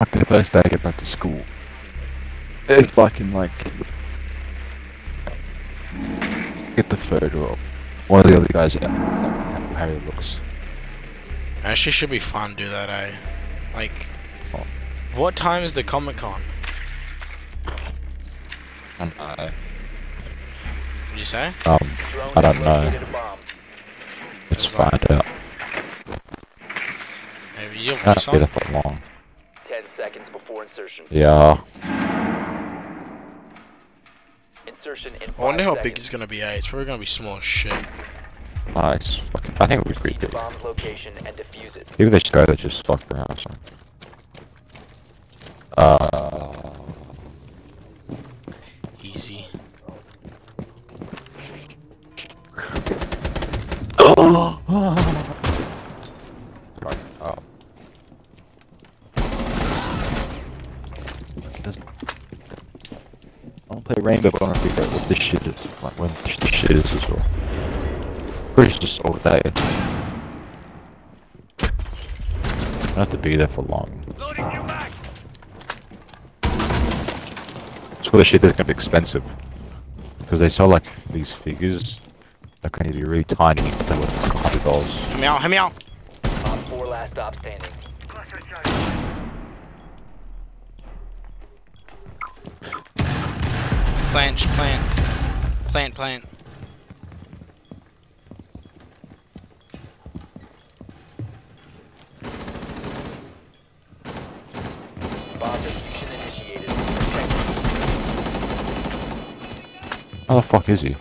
Like the first day I get back to school. if I can like get the photo of one of the other guys yeah, like how he looks. Actually, should be fun to do that, eh? Like, Oh. what time is the Comic Con? And I Did you say? um I don't know. located a let's find out. Maybe you'll Can't voice seconds before insertion. Yeah. Insertion in I wonder five how big it's gonna be, eh? It's probably gonna be small as shit. Nice. Fucking, I think it would be pretty good. bomb's location and defuse it. Maybe they just go there just fuck around or something. Uh Easy. Sorry. Oh. It doesn't. I don't play Rainbow, but I want to figure out what this shit is. Like when this shit is as well. Pretty sure it's just all day. I don't have to be there for long. So the shit is gonna be expensive. Because they sell like these figures that can either be really tiny, that were like a hundred dollars. Hear me out, hear me out! On four last stop standing. Plant, plant. Plant, plant. How the fuck is he?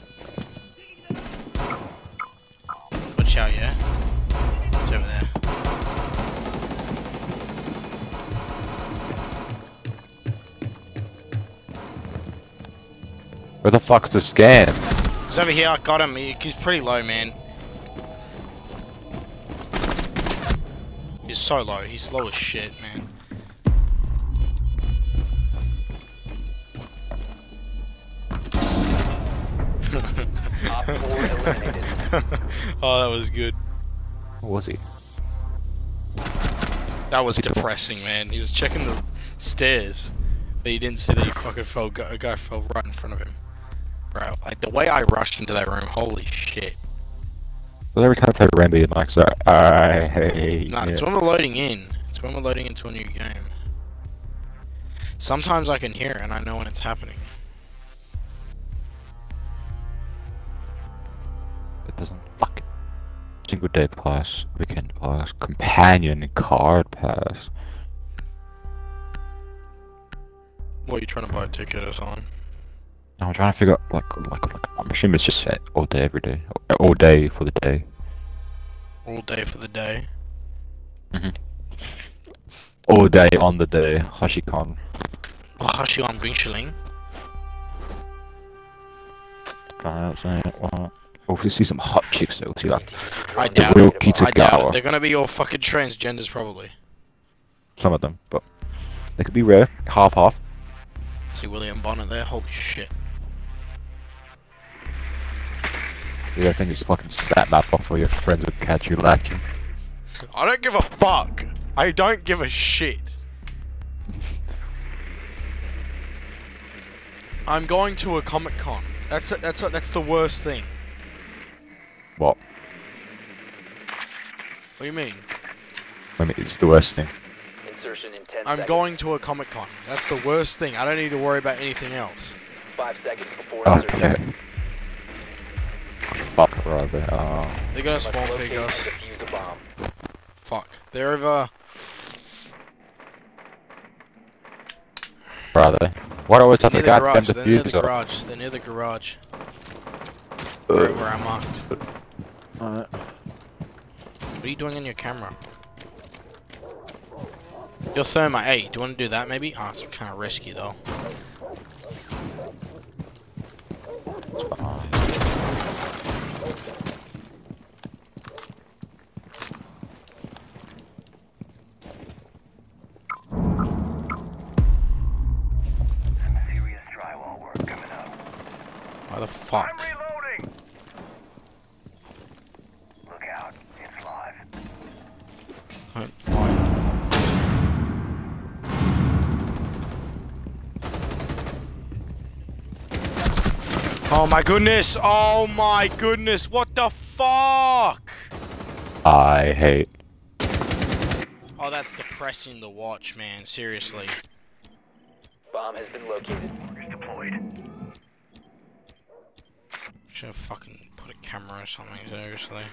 Where the fuck's the scan? He's over here, I got him. He, he's pretty low, man. He's so low. He's low as shit, man. Op 4 eliminated. oh, that was good. Where was he? That was depressing, man. He was checking the stairs, but he didn't see that he fucking fell. A guy fell right in front of him, bro. Like the way I rushed into that room, holy shit. Well, every time I Rainbow, you're like, so I hate Nah, it's when we're loading in. It's when we're loading into a new game. Sometimes I can hear it and I know when it's happening. It doesn't fucking single day pass, weekend pass, companion card pass. What are you trying to buy a ticket or something? I'm trying to figure out like like like I'm assuming it's just set all day every day, all day for the day. All day for the day. Mhm. All day on the day. Hashikon. Hashion Bing Shilling. Can't say it. What? Oh, we see some hot chicks though. See like I The doubt real it. I doubt it. They're gonna be all fucking transgenders probably. some of them, but they could be rare, half half. See William Bonnet there. Holy shit. You reckon just fucking snap map off all your friends would catch you lacking? I don't give a fuck. I don't give a shit. I'm going to a Comic Con. That's a, that's a, that's the worst thing. What? What do you mean? I mean, it's the worst thing. Insertion in 10 I'm seconds. going to a Comic Con. That's the worst thing. I don't need to worry about anything else. Five seconds before oh, insertion. Okay. Fuck, rather. Uh, They're gonna spawn locate pick us. defuse bomb. Fuck. They're over. rather. Why do I always have Near the the goddamn garage. They're near the garage. They're near the garage. Where, where I marked. Uh, What are you doing on your camera? Your thermite. Hey, do you want to do that maybe? Oh, it's kind of risky though. Serious drywall work coming up. Why the fuck? reloading! Look out, it's live. What? Why? Oh my goodness! Oh my goodness! What the fuck? I hate. Oh, that's depressing to watch, man. Seriously. Bomb has been located. Is deployed. Should have fucking put a camera or something, seriously.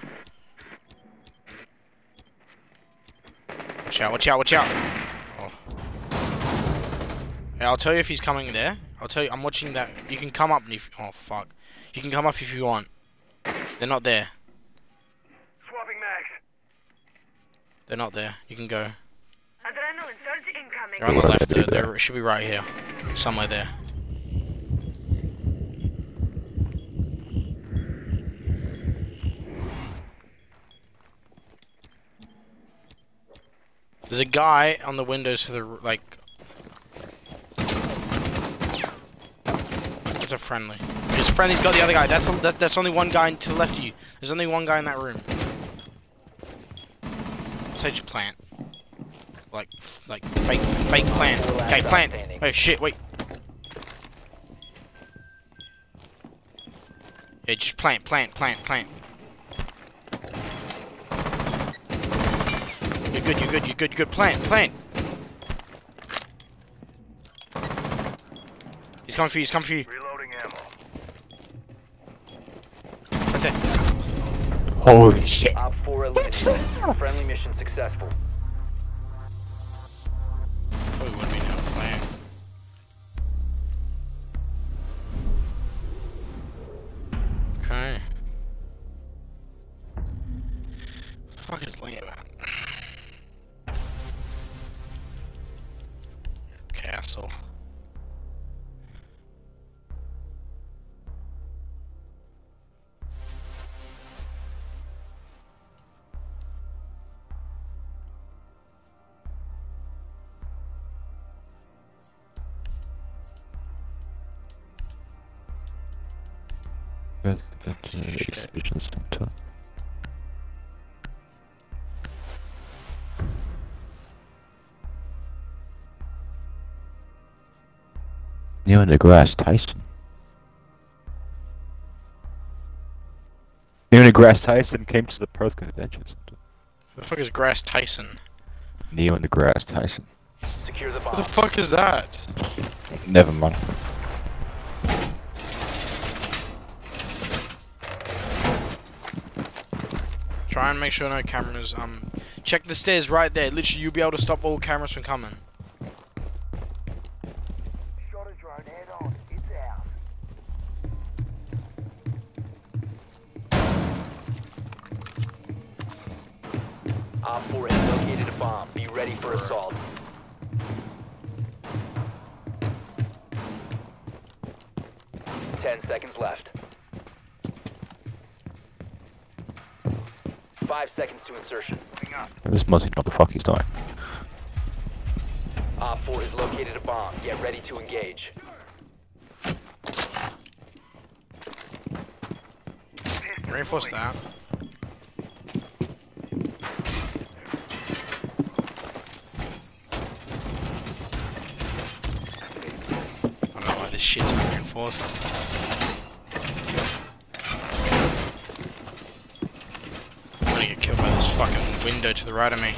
Watch out, watch out, watch out! Oh. Yeah, I'll tell you if he's coming there. I'll tell you, I'm watching that. You can come up if. Oh, fuck. You can come up if you want. They're not there. Swapping mags. They're not there. You can go. Adrenaline surge incoming. They're on the left. They're, should be right here. Somewhere there. There's a guy on the windows to the like. A friendly. His friendly's got the other guy. That's that, that's only one guy to the left of you. There's only one guy in that room. Sage plant. Like, like fake, fake plant. Okay, plant. Oh shit! Wait. Yeah, just plant, plant, plant, plant. You're good. You're good. You're good. Good. Plant, plant. He's coming for you. He's coming for you. Reloading ammo. Right there. Holy shit. Op 4 eliminated. Friendly mission successful. Neil deGrasse Tyson. Neil deGrasse Tyson came to the Perth Convention Center. Who the fuck is Grass Tyson? Neil deGrasse Tyson. Secure the What the fuck is that? Never mind. Try and make sure no cameras. Um, check the stairs right there. Literally, you'll be able to stop all cameras from coming. This shit's reinforced. I'm gonna get killed by this fucking window to the right of me.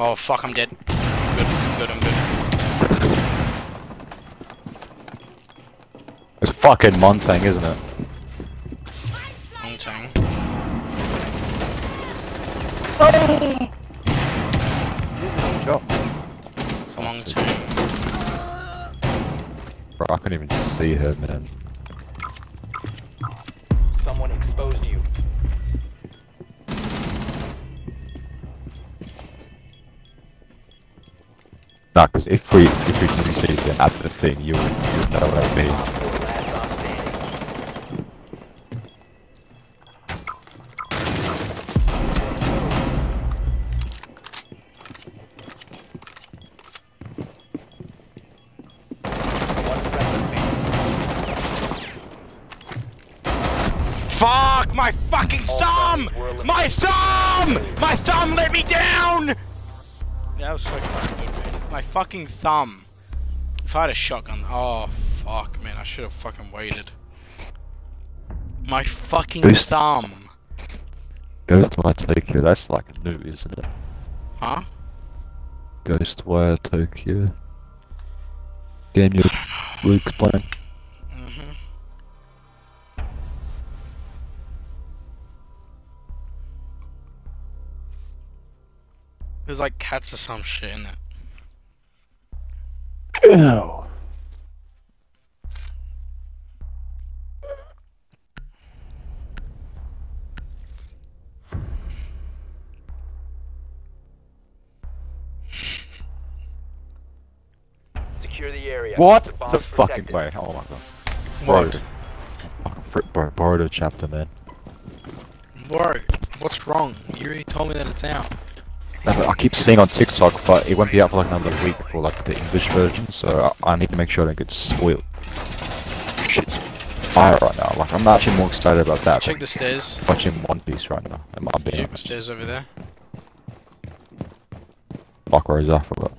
Oh fuck, I'm dead. Fucking Montagne, isn't it? Long time. Sure. Long time. Bro, I couldn't even see her, man. Someone exposed you. Nah, because if we if we can see the at the thing, you would you would know what I mean. Thumb. If I had a shotgun, oh fuck, man, I should have fucking waited. My fucking Boost. thumb. Ghostwire Tokyo, that's like a new, isn't it? Huh? Ghostwire Tokyo. Game you Luke's playing. Mm-hmm. There's like cats or some shit in it. Ew. Secure the area. What The the fucking way? Oh my god. What? Bro. Fucking frick, bro. Boruto chapter, man. Bro, what's wrong? You already told me that it's out. I keep seeing on TikTok, but it won't be out for like another week for like the English version, so I, I need to make sure I don't get spoiled. Shit's fire right now. Like I'm actually more excited about that. Check the stairs. Watching One Piece right now. Am I being Check the stairs over there. Fuck, where is that? I forgot.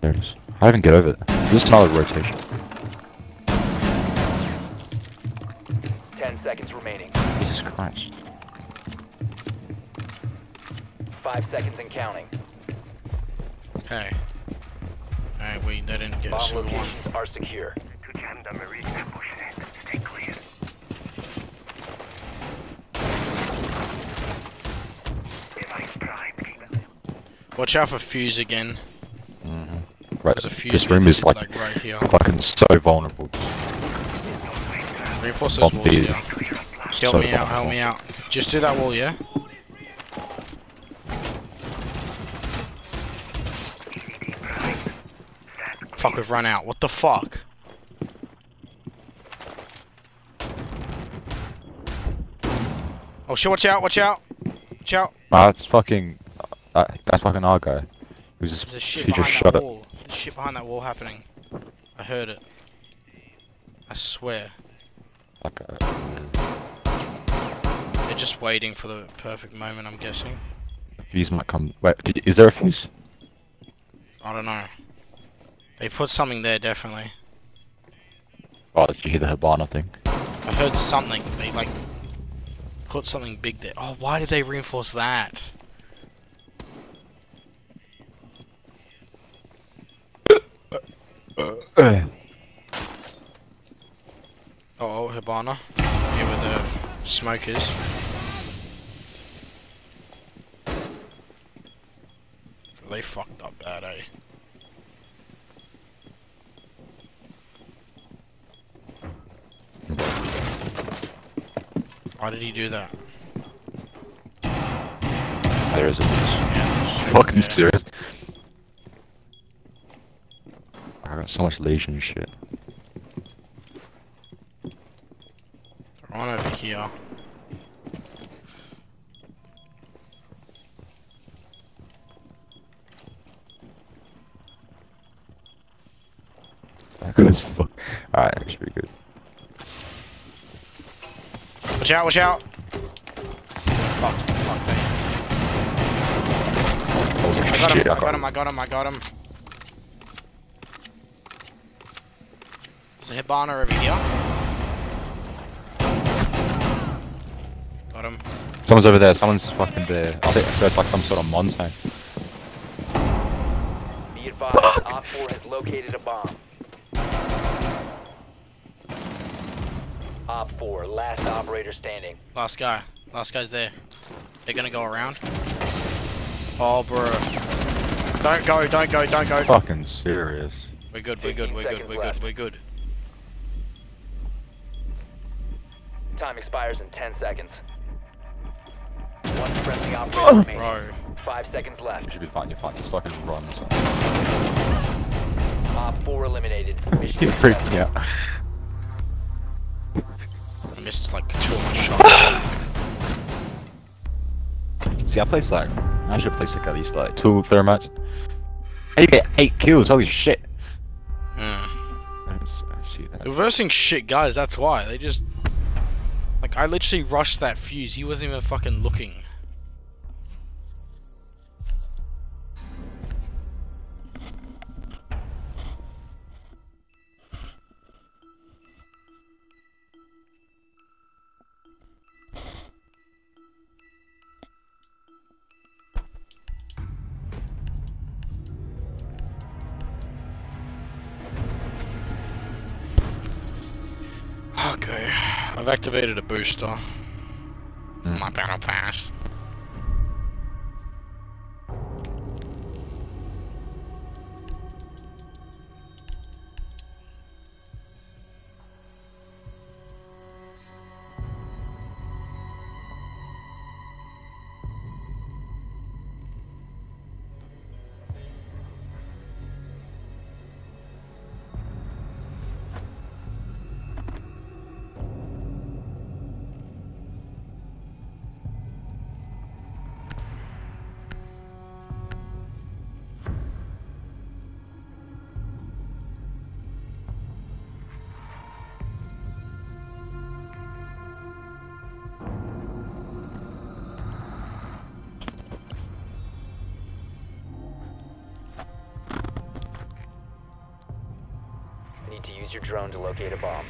There it is. I didn't get over it. This is another rotation. Keep Watch out for fuse again. Mm-hmm. Right, There's a fuse this room is like, like right here. fucking so vulnerable. Reinforce those walls B. Help So me out, help me out. Just do that wall, yeah? Fuck, we've run out. What the fuck? Oh shit, watch out, watch out! Watch out! Ah, that's fucking. Uh, that's fucking our guy. He was There's a just, shit he just behind shot that it. wall. There's shit behind that wall happening. I heard it. I swear. Uh, They're just waiting for the perfect moment, I'm guessing. A fuse might come. Wait, did, is there a fuse? I don't know. They put something there, definitely. Oh, did you hear the Hibana thing? I heard something. They like put something big there. Oh, why did they reinforce that? Uh, Oh, oh Hibana. Here with the smokers. They fucked up bad, eh? Why did he do that? there is a. Yeah, Fucking serious. I got so much Legion shit. Run over here. That guy's fuck. Alright, that should be good. Watch out, watch out! Fuck, fuck me. I got him, I I got him, I got him, I got him. There's a Hibana over here. Got him. Someone's over there, someone's fucking there. I think so it's like some sort of montagne. Be advised, Op 4 has located a bomb. Op 4, last operator standing. Last guy. Last guy's there. They're gonna go around. Oh, bro. Don't go, don't go, don't go. Fucking serious. We're good, we're good, we're good, we're good, we're good. Time expires in 10 seconds. One friendly operator remaining. Bro. Five seconds left. You should be fine, you're fine. Just fucking run or. Op 4 eliminated. Mission You're successful. freaking out. Missed like two of my shots. See, I place like. I should place like at least like two thermites. Hey, you get eight kills, holy shit. Hmm. I didn't s- I see that. Reversing shit guys, that's why. They just Like, I literally rushed that fuse. He wasn't even fucking looking. Okay, I've activated a booster. for My battle pass. Locate a bomb.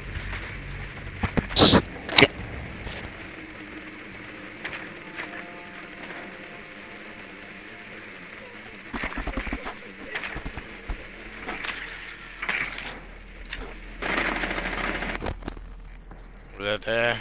They're there.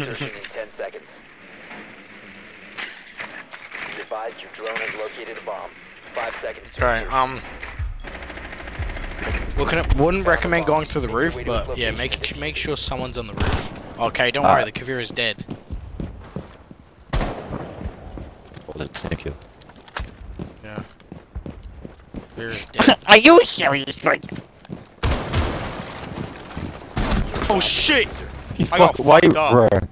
Insertion in 10 seconds. Be advised your drone has located a bomb. 5 seconds to Alright, insert. um. Looking at, wouldn't recommend going through the roof, but yeah, make make sure someone's on the roof. Okay, don't worry, the Caveira is dead. Thank you. Yeah. Caveira is dead. Are you serious right oh shit! You I got fuck- why fucked you, up. bruh?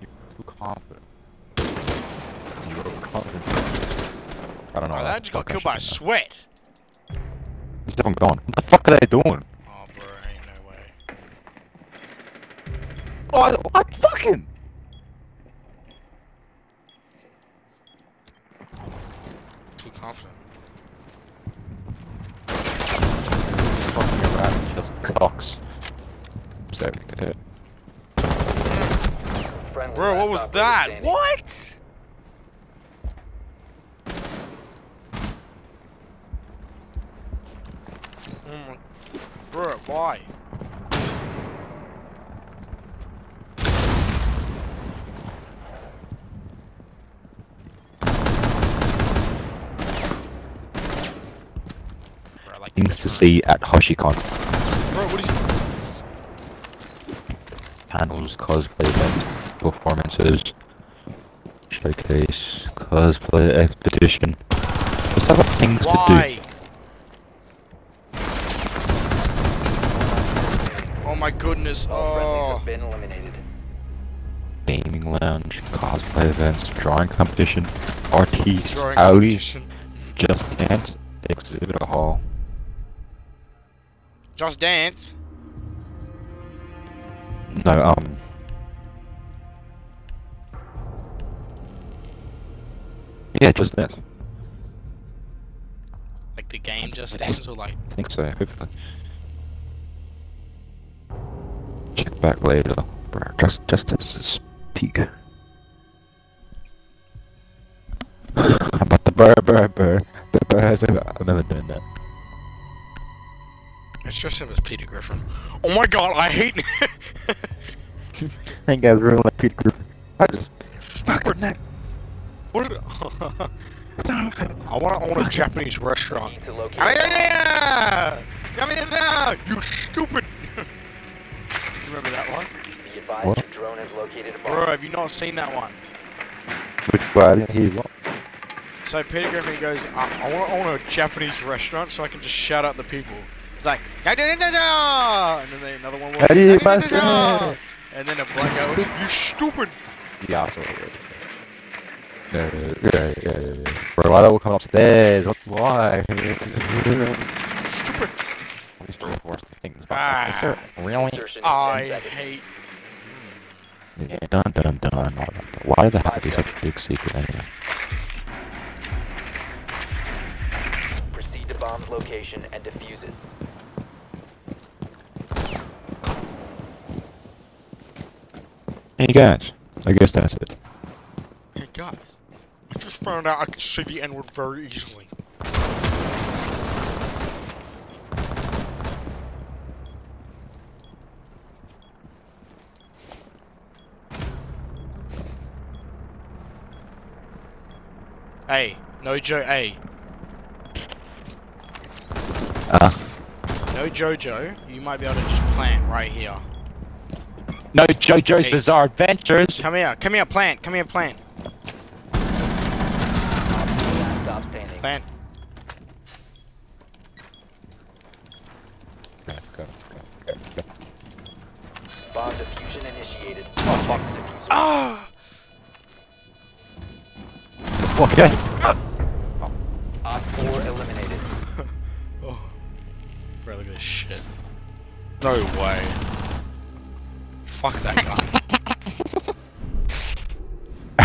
You're too confident. You're confident. I don't know. Oh, what that just got killed by should sweat. do. Just have 'em gone. What the fuck are they doing? Oh, bro, ain't no way. What? What fucking? Too confident. Fucking around, just cocks. So, uh, Friendly Bro, what was that? What? Oh my... Bro, why? Bro, I like things this to room. see at HoshiCon. Bro, what is he? Panels, cosplay events, performances, showcase, cosplay expedition. Just have things to Why? Oh my goodness. Oh. have been eliminated. do. Gaming lounge, cosplay events, drawing competition, artiste, Drawing alley, competition. just dance, exhibit hall. Just dance. No, um. Yeah, just dance. Like the game Just Dance or like I think so, hopefully. Check back later. Bro, just just as this peak. About the burr burr burr. The burr has I'm never doing that. Just him as Peter Griffin. Oh my god, I hate Hey guys, really like Peter Griffin. I just fucking that. What did I wanna own a Japanese restaurant. Need to locate I a mean, bomb. yeah! I mean, yeah! You stupid! you remember that one? Be advised What? your drone has located a bomb. Bro, have you not seen that one? Which one? Hear you. So Peter Griffin goes, um, I, I want to own a Japanese restaurant so I can just shout out the people. It's like, and then they, another one was? And then a black guy goes, you stupid! Yeah, I saw it. Yeah, yeah, yeah, yeah, yeah, yeah. Bro, why are they all coming upstairs? What, why? Stupid! What is the worst things Ah. Is there really? Insertion in I hate... Yeah, dun dun dun. Why do they have to be such a big secret anyway? Proceed to bomb's location and defuse it. Hey guys, I guess that's it. Hey guys, I just found out I can say the N-word very easily. Hey, no Joe. Hey, Ah. no JoJo. You might be able to just plant right here. No, JoJo's Hey. Bizarre Adventures! Come here, come here, plant. Come here, plant. Stop standing. Plant. Go, go, go, go. Bomb diffusion initiated. Oh fuck. Diffuser Ah! Okay. Op 4 eliminated. Oh. Bro, look at this shit. No way. Fuck that guy.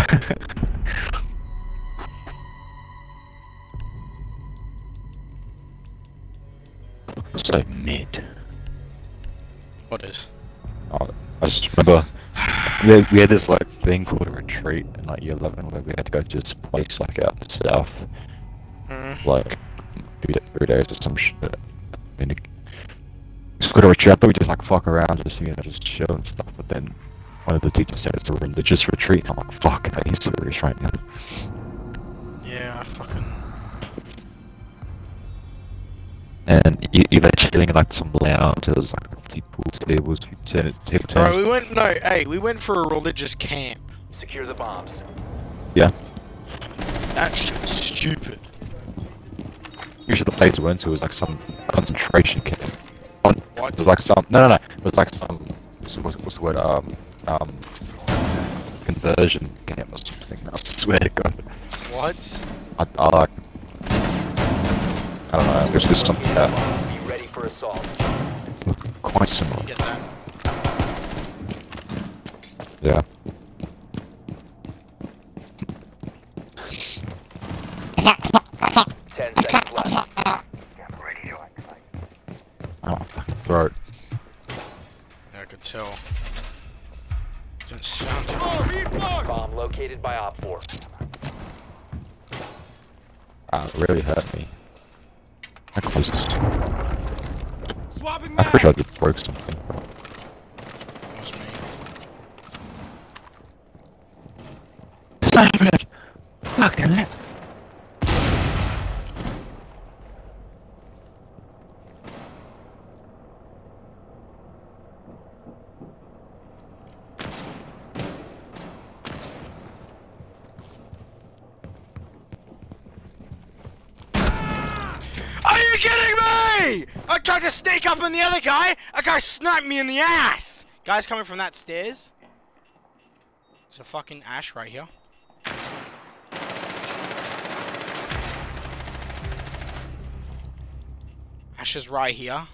so mid. what is? Oh, I just remember we had, we had this like thing called a retreat in like year 11 where we had to go to this place like out in the south, Mm. like three, da- three days or some shit. And it, just got a retreat. I thought we just like fuck around, just you know, just chill and stuff. But then one of the teachers said it's a religious retreat. I'm like, fuck, that is serious right now. Yeah, I fucking. And you, you're chilling in like some lounge. There was like a few pool tables, a few ten- table Bro, tennis. we went. No, hey, we went for a religious camp. Secure the bombs. Yeah. That shit's stupid. Usually the place we went to was like some concentration camp. On, What? it was like some no no no. It was like some what's, what's what's the word um um conversion camp or something. I swear to God. What? I, I like I don't know. It was just something that Be ready for assault. looked quite similar. Get that. Yeah. Ten seconds left. Ready to activate. Oh fucking throat. Yeah, I could tell. Didn't sound. Bomb located by Op 4. Ah, it really hurt me. How close is I'm pretty sure I just broke something. That was me. Son of a bitch! Fucking hell. Are you kidding me? I tried to sneak up on the other guy. A guy sniped me in the ass. Guys coming from that stairs. There's a fucking ash right here. Ash is right here.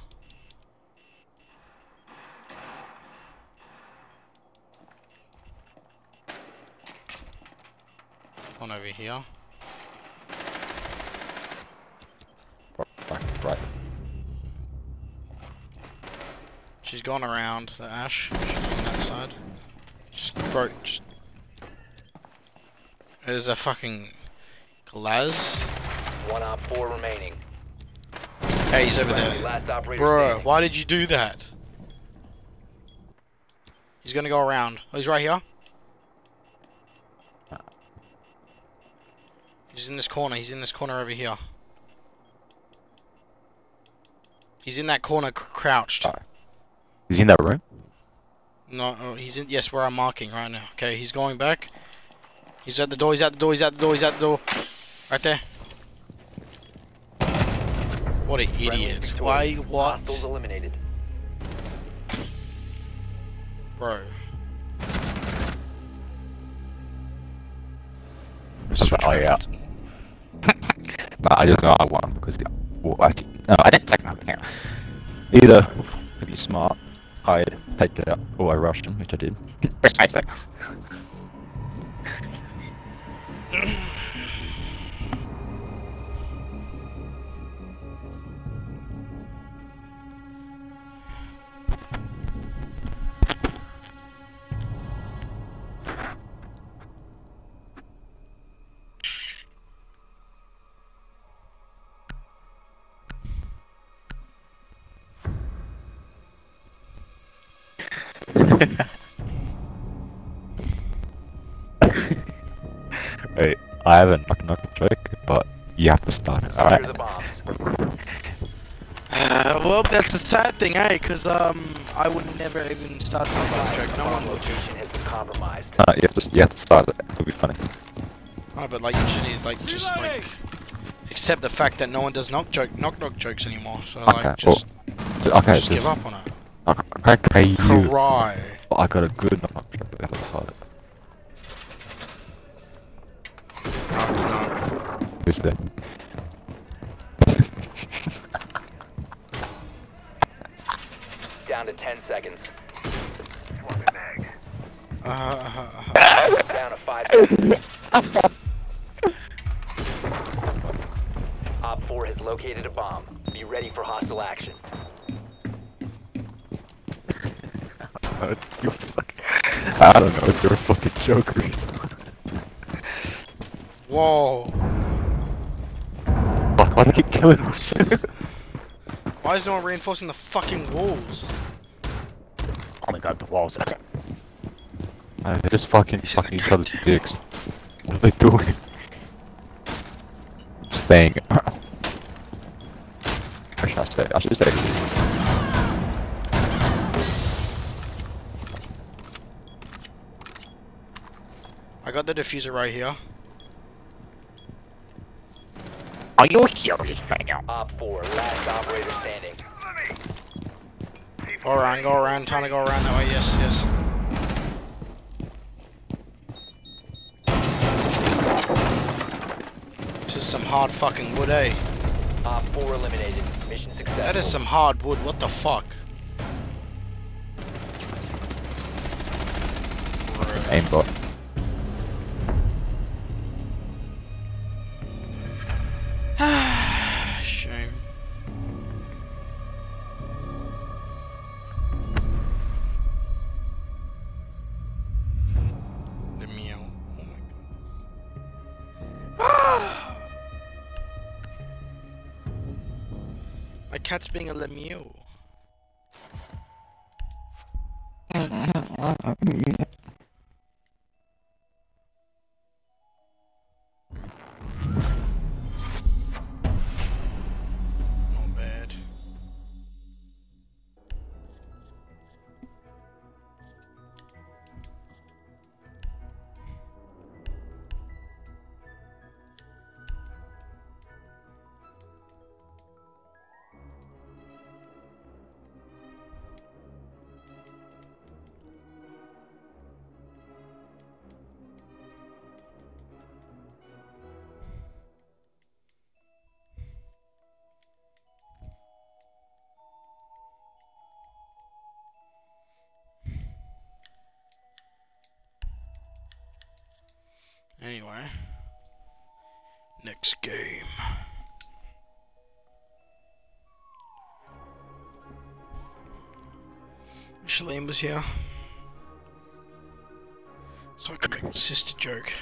One over here. She's gone around the ash. She's on that side. Just bro, just. There's a fucking Glaz. One Op 4 remaining. Hey, he's over there. Last operator Bruh, why did you do that? He's gonna go around. Oh, he's right here. He's in this corner. He's in this corner over here. He's in that corner, cr- crouched. Is he in that room? No, oh, he's in. Yes, where I'm marking right now. Okay, he's going back. He's at the door. He's at the door. He's at the door. He's at the door. Right there. What an idiot! Why? What? eliminated. Bro. Oh yeah. no, I just know I won because well, I, no, I didn't take my out. Either. Maybe smart hide, take it out, or I rushed him, which I did. Precisely. I have a knock knock joke, but you have to start it, alright? Uh, well, that's the sad thing, eh? Because um, I would never even start a knock joke. No one would. Location has been compromised. Uh, you have to you have to start it. It'll be funny. Oh, but like you should need, like just like accept the fact that no one does knock joke knock knock jokes anymore. So Okay, like just well, okay, just give up on it. Okay, okay, you. Cry. I got a good knock knock no. Who's? Down to 10 seconds. Swapping mag. Uh, Down to 5 seconds. Op 4 has located a bomb. Be ready for hostile action. Uh, you. I don't know. It's your fucking joke or whoa. Why do I keep killing us? Why is no one reinforcing the fucking walls? oh my god, the walls. Okay. Uh, they're just fucking fucking each other's dicks. What are they doing? Staying. Or should I stay? I should stay. I got the diffuser right here. Are you serious right now? Op 4, last operator standing. Go around, go around, trying to go around that way. Yes, yes. This is some hard fucking wood, eh? Op 4 eliminated. Mission successful. That is some hard wood. What the fuck? Aimbot. Cat's being a Lemieux. Anyway. Next game. Shalane was here. So I could make my sister joke.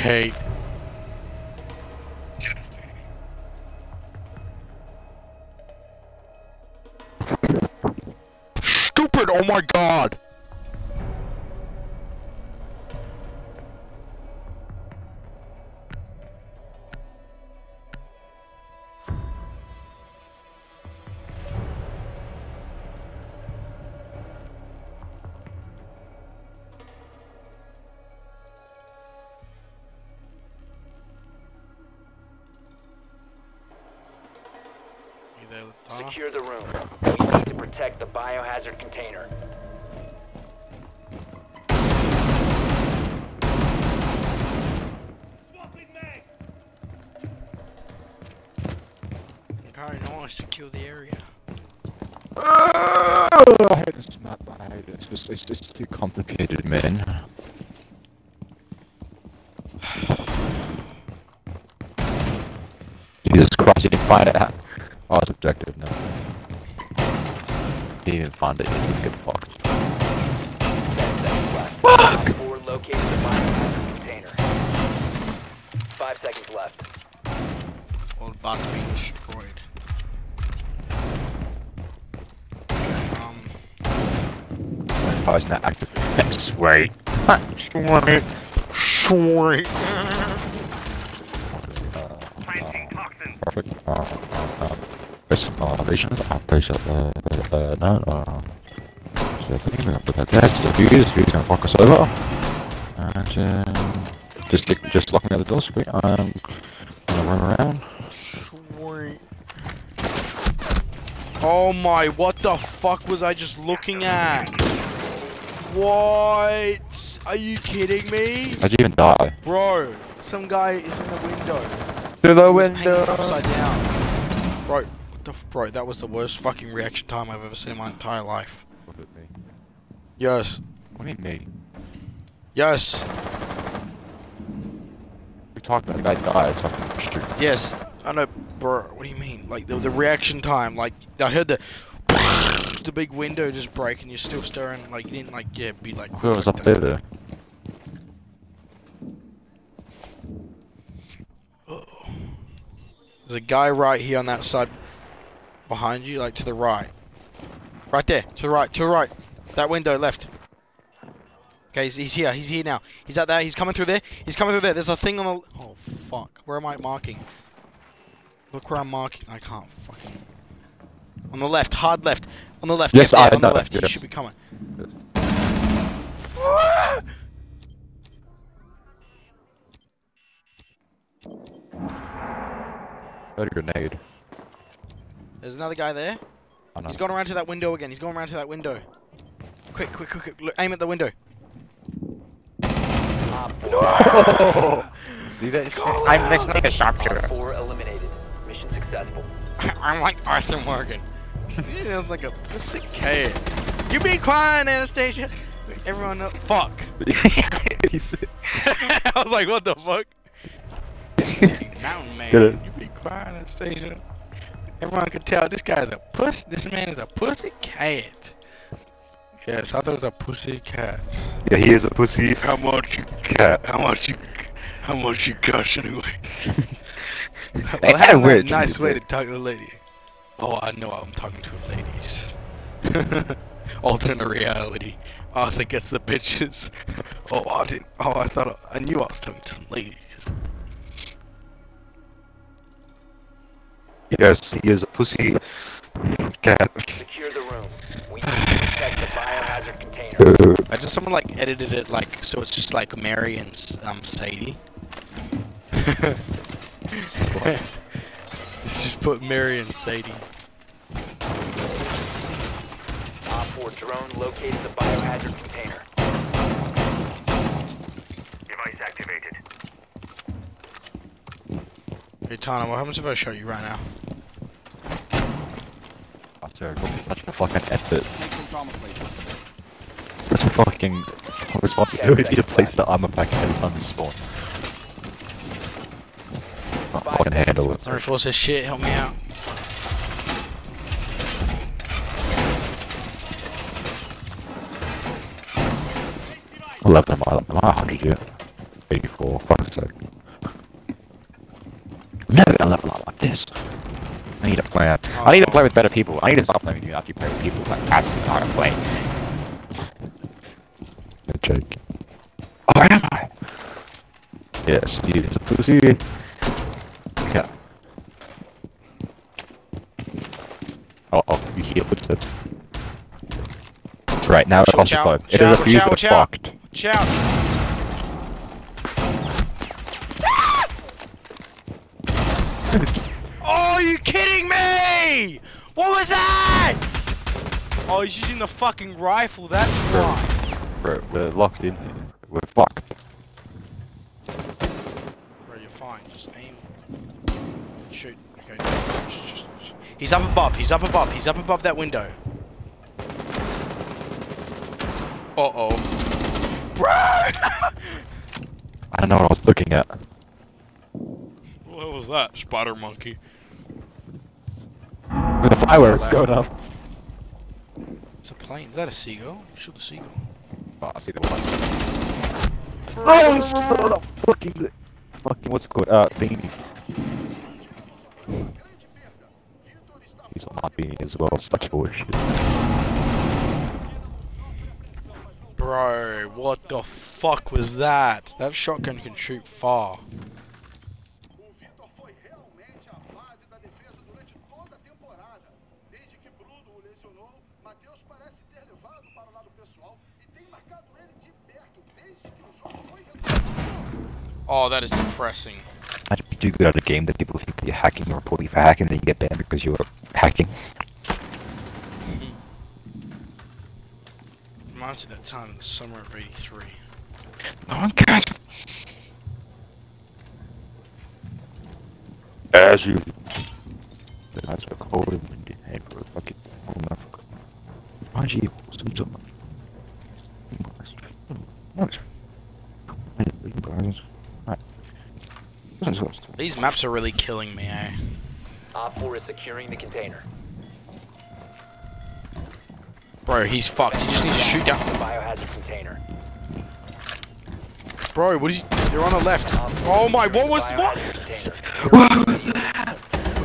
Hate. Room. We need to protect the biohazard container. Okay, no one to kill the area. Oh, I hate this map. I hate it. It's just, it's just too complicated, man. Jesus Christ, you didn't find it. huh? Oh, it's objective now. Didn't even find it. You didn't get fucked. Fuck! Four located the biohazard container. Five seconds left. All the bots being destroyed. Okay, um, Oh, it's not active. Sweet. Sweet. Sweet. Planting toxins. Perfect. Uh, uh, uh, this uh, vision, uh, place, uh, uh, uh, no, uh, so I think we're gonna put that there, so the view is view gonna fuck us over. And, um, just, get, just locking out the door, sweet. I'm gonna run around. sweet. Oh my, what the fuck was I just looking at? What? Are you kidding me? How'd you even die? Bro, some guy is in the window. Through the window! upside down. Bro, what the bro, that was the worst fucking reaction time I've ever seen in my entire life. Look at me. Yes. What do you mean? Yes. We talked about the guy died, so I can shoot. Yes. I know, bro. What do you mean? Like the, the reaction time. Like I heard the the big window just break, and you're still staring. Like you didn't like yeah be like. Who was quick up like there there? There's a guy right here on that side, behind you, like to the right. Right there, to the right, to the right. That window left. Okay, he's, he's here. He's here now. He's out there. He's coming through there. He's coming through there. There's a thing on the. Oh fuck! Where am I marking? Look where I'm marking. I can't fucking. On the left, hard left. On the left. Yes, yeah, I on the left. He should be coming. Got a grenade. There's another guy there. Oh, I know. He's gone around to that window again. He's going around to that window. Quick, quick, quick, quick. Look, aim at the window. Op four, See that? I'm listening to Op sharpshooter. four eliminated. Mission successful. I'm like Arthur Morgan. you sound like a pussy cat. You be quiet, Anastasia. Everyone know. Fuck. I was like, what the fuck? Mountain man. Get it. You be quiet, Anastasia. Everyone could tell this guy's a puss. This man is a pussy cat. Yes, I thought it was a pussy cat. yeah, he is a pussy. How much you cat? How much you? How much you cost anyway? well, Hey, have a weird, nice way to talk to a lady. Oh, I know I'm talking to ladies. Alternate reality. Arthur gets the bitches. oh, I didn't. Oh, I thought I knew I was talking to some ladies. Yes, he is a pussy cat. Secure the room. We need to protect the biohazard container. I just someone like edited it like so it's just like Mary and um Sadie. It's just put Mary and Sadie. Op 4 drone located the biohazard container. Device activated. Hey Tana, what happens if I show you right now? Terrible. Such a fucking effort. Such a fucking responsibility to place the armor pack every time you spawn. Can't fucking handle it. Army Force says shit, help me out. Eleven. Am I, am I 100 yet? 84. Fuck's sake. I'm never gonna level up like this. I need to play. I need to play with better people. I need to stop playing with you after you play with people that actually know how to play. Jake. Oh, am I? Yes, he is a pussy. Yeah. Oh, oh, you hear footsteps. Right now it's Watch out, classified. watch It out, is watch refused out, but watch out. fucked. Watch out! Oh, are you kidding me? What was that? Oh, he's using the fucking rifle. That's why. Bro, we're locked in here. We're fucked. Bro, you're fine. Just aim. Shoot. Okay. Just, just, just- He's up above. He's up above. He's up above that window. Uh oh. Bro! I don't know what I was looking at. what was that? Spider monkey. With the fireworks going up. It's a plane. Is that a seagull? Shoot the seagull. Oh, I see the one. Oh, fucking, fucking, what's it called? Uh, beanie. He's on my beanie as well. Such bullshit. Bro, what the fuck was that? That shotgun can shoot far. Oh, that is depressing. Imagine you do good at a game that people think that you're hacking or report you for hacking, and then you get banned because you're hacking. Mm-hmm. Reminds me of that time in the summer of 83. No one cares. As you. The eyes are cold and windy. Hey, for a fucking. Oh, no. Why'd you some some? Nice. Nice. These maps are really killing me, eh? Op 4 is securing the container. Bro, he's fucked. You just need to shoot down The biohazard container. Bro, what is he? You're on the left. Oh my, what was what? What was that?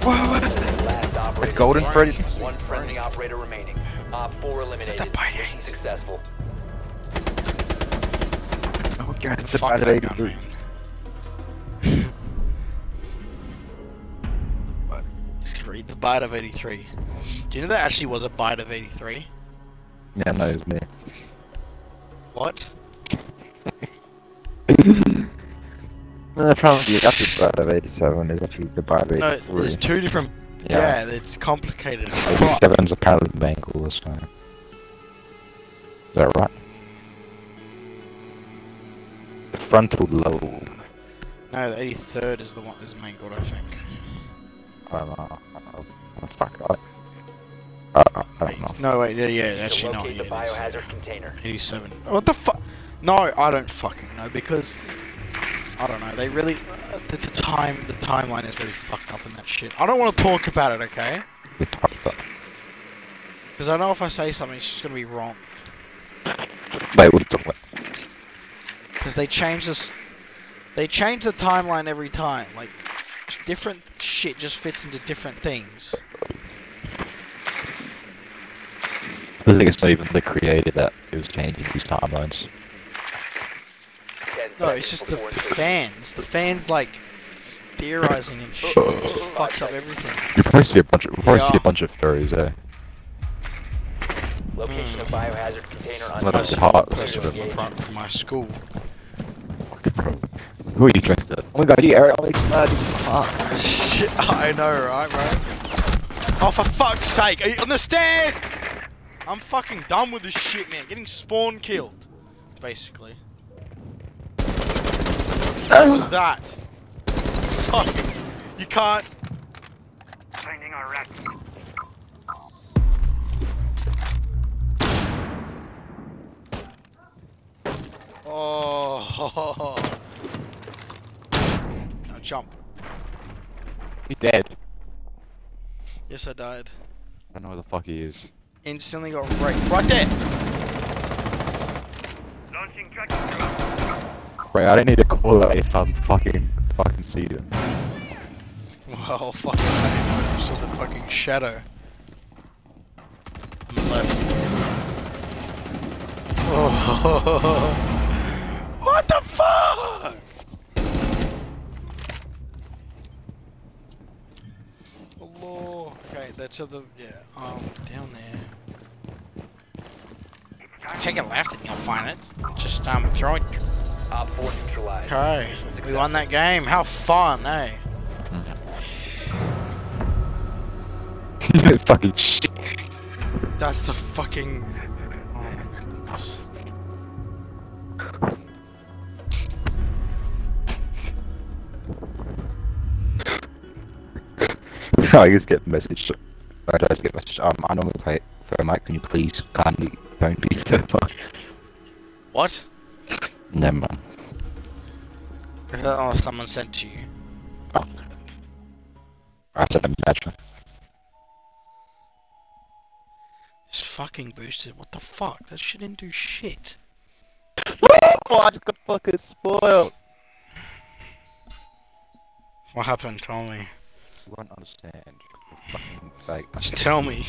What was that? Last golden standing. Freddy? One friendly operator remaining. Op 4 eliminated. The bite Successful. Oh god, it's Fuck about bite of 83. Do you know that actually was a bite of 83? Yeah, no, it's me. What? No, probably the actual part of 87 is actually the part of No, there's two different. Yeah. Yeah, it's complicated. as fuck. 87 is apparently the main goal this time. Is that right? The frontal lobe. No, the 83rd is the one is goal, I think. Fuck. Don't know. no, wait, yeah, yeah, actually not. Yeah, the biohazard container. 87. What the fuck? No, I don't fucking know because I don't know. They really uh, the, the time the timeline is really fucked up in that shit. I don't want to talk about it, okay? Because I know if I say something, it's just gonna be wrong. Wait, what are about? Because they change this, they change the timeline every time. Like different shit just fits into different things. I think it's not even the creator that is changing these timelines. No, it's just the, the fans. The fans like theorizing and shit. Fucks up everything. You probably see a bunch of, you probably see a bunch of theories there. Eh? Location of hmm. biohazard container on not unknown. as hot as Person it from, should my, pri- from my school. Fucking bro. Who are you dressed as? Oh my god, you Ariel makes mad, he's so hot. Shit, I know, right, bro? Oh, for fuck's sake! Are you on the stairs? I'm fucking done with this shit, man. Getting spawn killed, basically. What was that? Fucking, you can't. Finding our rat. Oh. Now jump. He's dead. Yes, I died. I don't know where the fuck he is. Instantly got raped. Right there. Launching tracking. Right, I don't need to call it if I'm fucking fucking see them. Well, fucking I saw the fucking shadow. On the left. Oh. What the fuck? Allah. Okay, that's to the yeah, um down there. Take a left and you'll find it. Just um throw it. Op 4 neutralized. Okay. We won that game. How fun, eh? fucking shit. That's the fucking. I just get message. I just get message. Um, I normally play for Mike. Can you please kindly don't be so much? What? Never mind. Is that all someone sent to you? Oh. I said imagine. This fucking boosted. What the fuck? That shit didn't do shit. Oh, I just got fucking spoiled. What happened? Tell me. You won't understand. Fucking fake. Just tell me.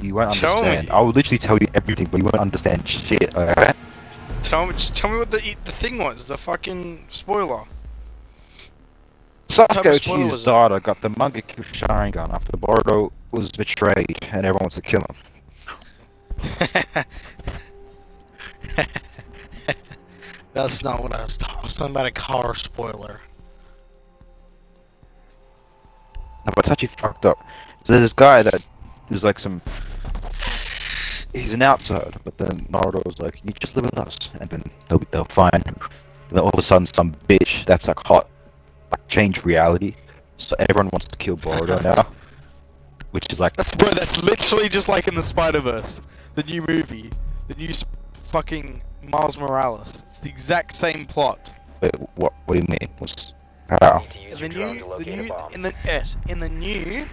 You won't Tell understand. me. I will literally tell you everything, but you won't understand shit. Alright? Tell me. Just tell me what the the thing was. The fucking spoiler. Sasuke spoiler was Uchiha's it? daughter got the Mangekyo Sharingan after Boruto was betrayed, and everyone wants to kill him. That's not what I was talking. I was talking about a car spoiler. It's actually fucked up. So there's this guy that like some. He's an outsider, but then Naruto was like, "You just live with us," and then they'll they'll find. And then all of a sudden, some bitch that's like hot, like changed reality. So everyone wants to kill Boruto now, which is like That's bro. That's literally just like in the Spider Verse, the new movie, the new fucking Miles Morales. It's the exact same plot. wait, what? What do you mean? What's how? Need to use In the new, to the new, in the yes, in the new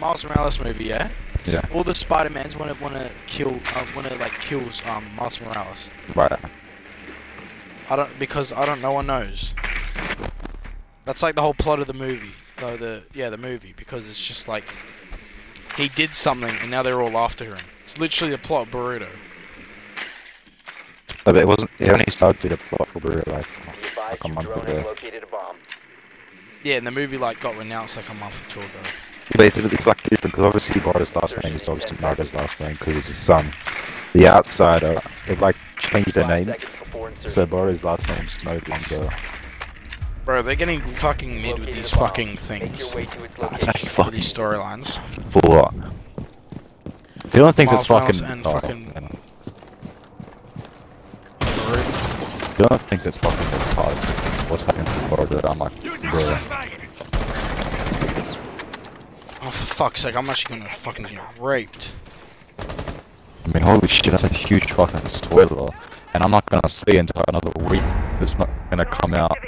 Miles Morales movie, yeah. Yeah. All the Spider Mans want to want to kill, uh, want to like kills um Miles Morales. Right. I don't because I don't. No one knows. That's like the whole plot of the movie. Uh, the yeah, the movie because it's just like he did something and now they're all after him. It's literally the plot of Boruto. But it wasn't. It only started the plot for Boruto like, like a your month drone has ago. Located a bomb. Yeah, and the movie like got renounced like a month or two ago. But it's, it's like different because obviously Boruto's last name is obviously Naruto's last name because it's his son. The outsider, they like changed their name, seconds before insertion. so Boris' last name is no longer. Bro, they're getting fucking mid with these fucking things. its It's actually For fucking these storylines. for what? The only thing that's fucking. and oh, fucking-. Boruto. The only thing that's fucking hard is what's happening to Boruto. I'm like, bro. Oh, for fuck's sake, I'm actually gonna fucking get raped. I mean, holy shit, that's a huge fucking spoiler. And I'm not gonna see until another week. It's not gonna come out.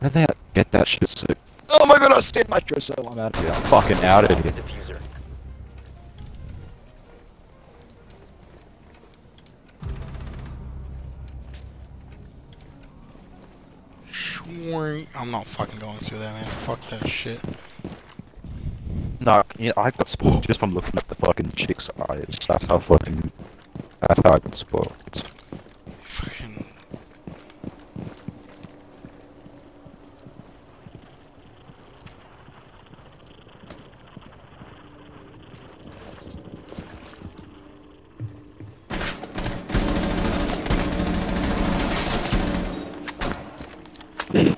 Where did they get that shit so? Oh my god, I see my dress, so I'm out of here. I'm fucking out of here. I'm not fucking going through that, man. Fuck that shit. No, yeah, I got spoiled just from looking at the fucking chick's eyes. That's how fucking. That's how I got spoiled Fucking.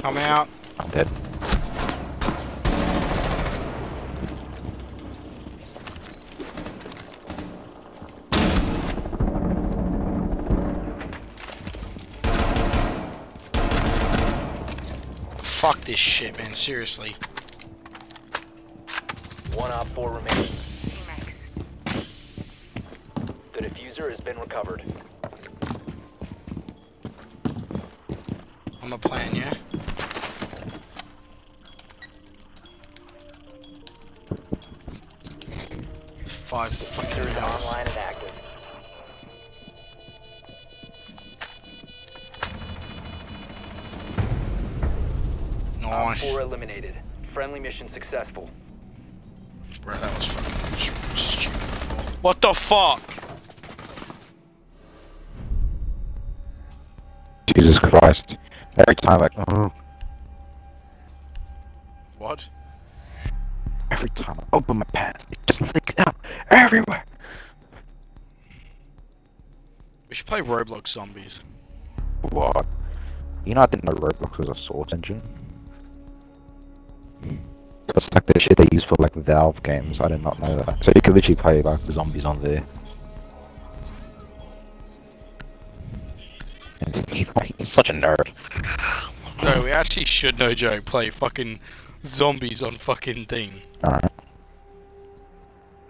I'm out. I'm dead. Fuck this shit, man. Seriously. Mission successful. Bro, that was fucking stupid. What the fuck? Jesus Christ. Every time I. Oh, What? every time I open my pants, it just leaks out everywhere. We should play Roblox Zombies. What? You know, I didn't know Roblox was a source engine. It's like the shit they use for like Valve games. I did not know that. So you could literally play like zombies on there. He's such a nerd. No, we actually should, no joke, play fucking zombies on fucking thing. Alright.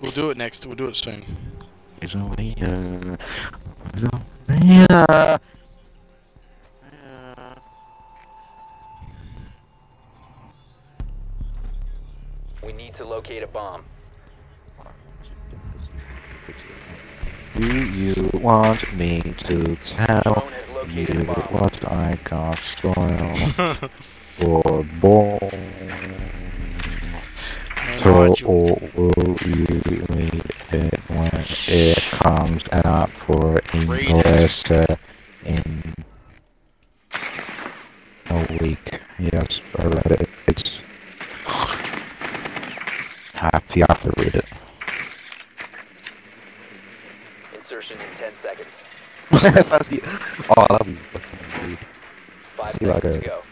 We'll do it next. We'll do it soon. Zombie, uh, We need locate a bomb. Do you want me to tell you located a bomb. what I got spoiled for boy? So or will you read it when it comes out for English uh, in a week? Yes, I read it. It's half. You have to read it. Insertion in 10 seconds. if I see, oh, that'd be fucking weird. Five See, seconds like to a- go.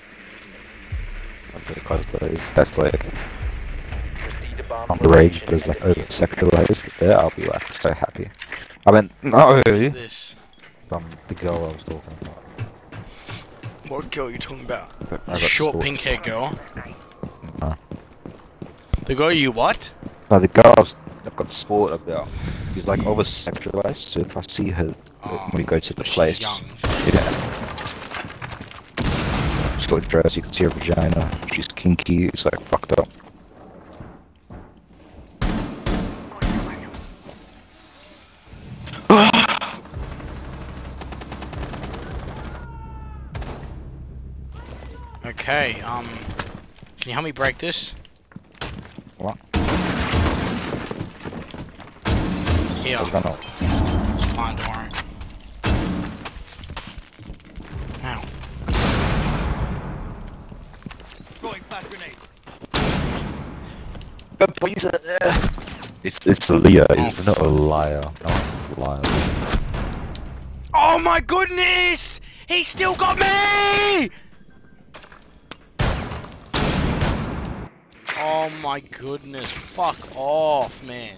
Okay, cosplays. That's like Proceed to bomb on the rage, location but it's like defuse. over sexualized. There, I'll be like so happy. I mean, not What really. this? From the girl I was talking about. What girl are you talking about? I The short pink hair girl? No. The girl you what? No, the girls I've got sport about. She's like over sexualized, so if I see her Oh, when we go to the She's place, young. yeah. She's got a dress, you can see her vagina. She's kinky, it's like fucked up. Okay, um... Can you help me break this? What? Here. I was gonna. It's fine, don't worry. Ow. It's it's a Leah, Oh, it's not a liar. No, it's a liar. Oh my goodness! He still got me! Oh my goodness, fuck off, man.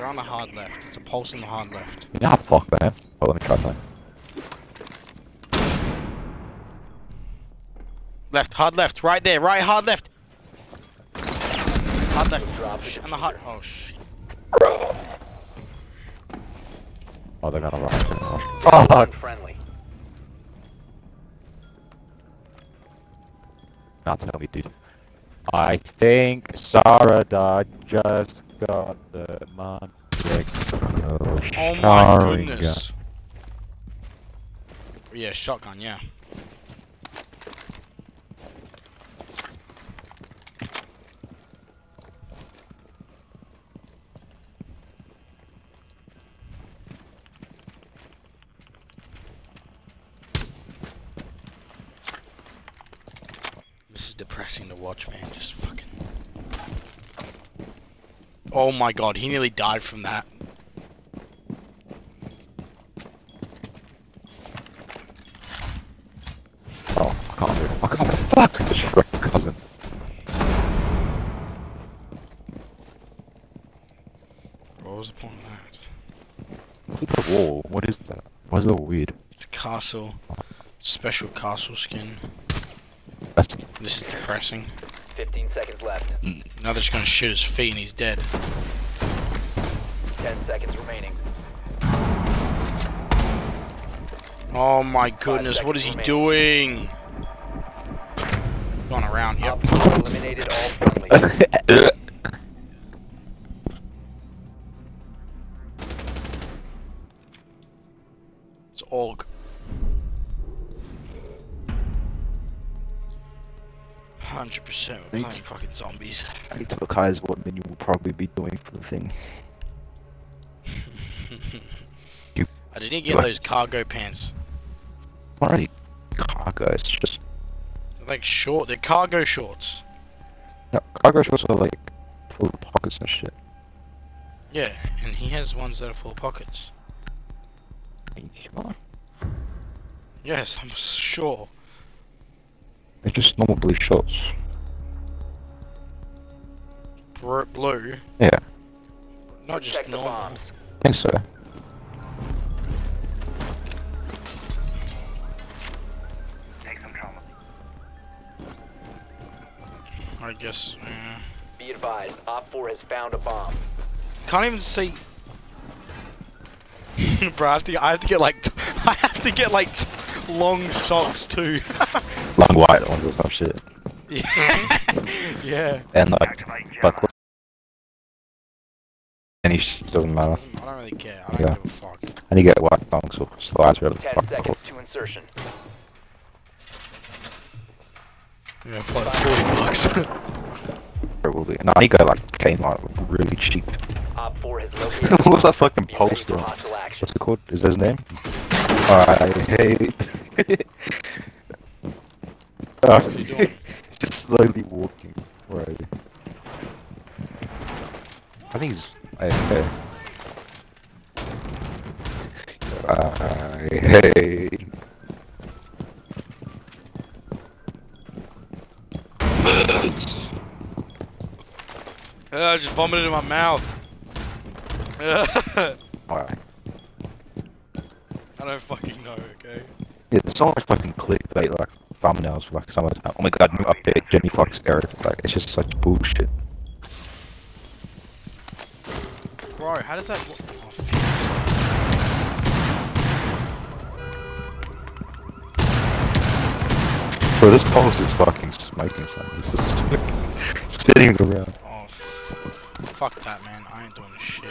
They're on the hard left. It's a pulse on the hard left. You fuck that. fucked I am? Oh, let me try that. Left, hard left, right there, right, hard left. Hard left. Sh- on the hard. Oh shit. Oh, they're gonna rush. Fuck! Friendly. Not tell me, dude. I think Sarada just got the Monte Oh my goodness. Yeah, shotgun, yeah. This is depressing to watch, man. Just fucking. Oh my god, he nearly died from that. Oh, I can't do it. I can't fuck! Shrek's cousin. What was the point of that? Look at the wall. What is that? Why is it all weird? It's a castle. Special castle skin. That's This is depressing. 15 seconds left. Mm, now they're just gonna shoot his feet and he's dead. 10 seconds remaining. Oh my goodness, what is he seconds doing? Going around, yep. Eliminated all friendly. Hundred percent we're playing Thanks. fucking zombies. I need to look high as what menu will probably be doing for the thing. you, I didn't get those cargo pants. Not really cargo, it's just. They're like short, they're cargo shorts. No, cargo shorts are like full of pockets and shit. Yeah, and he has ones that are full of pockets. Are you sure? Yes, I'm sure. They're just normal blue shorts. Br- blue, Yeah, not just Protect the normal. bombs. I think so. Take some trauma. I guess. Be advised, Op 4 has found a bomb. Can't even see. Bro, I have to. I have to get like. T- I have to get like t- long socks too. Long white ones or some shit. Yeah. yeah. And like, Activate like, jammer. what- any shit doesn't matter. I don't really care. I don't Yeah. give a fuck. And you get white thongs or slides, whatever the 10 fuck. seconds to insertion. Yeah, for like forty bucks. Probably. No, you go like Kmart, really cheap. Op 4 has located. what was that fucking poster? for on? hostile action. What's it called? Is that his name? I hate. uh, What's he doing? he's just slowly walking. Where are you? I think he's AFK. I hate. Uh, I just vomited in my mouth. I don't fucking know. Okay. Yeah, there's so much fucking clickbait like thumbnails for like some of the time. Oh my god, new update, Jimmy Fox Eric. Like it's just such bullshit. Bro, how does that? wo- Oh. Bro, this post is fucking smoking something. It's just spinning around. Oh fuck. Fuck that, man. I ain't doing this shit.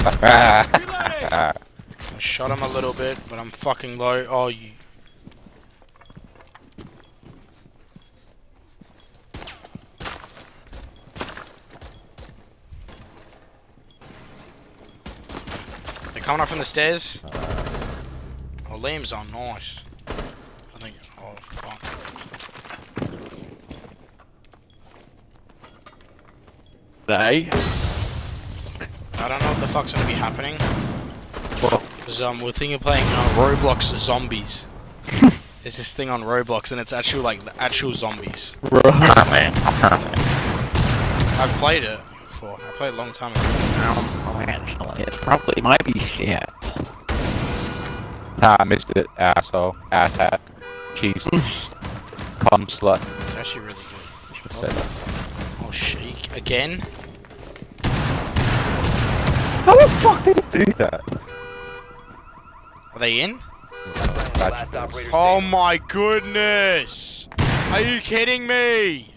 I shot him a little bit, but I'm fucking low. Oh, you. They're coming up from the stairs. Oh, Liam's on. Nice. I think. Oh, fuck. They? I don't know what the fuck's gonna be happening. Well, Because um, we're thinking of playing uh, Roblox Zombies. There's this thing on Roblox, and it's actually like the actual zombies. I've played it before. I played it a long time ago. Actually, it's probably might be shit. Ah, I missed it, asshole. Ass hat. Cheese. Cum slut. It's actually really good. Oh, shake again. How the fuck did it do that? Are they in? Oh, oh my goodness! Are you kidding me?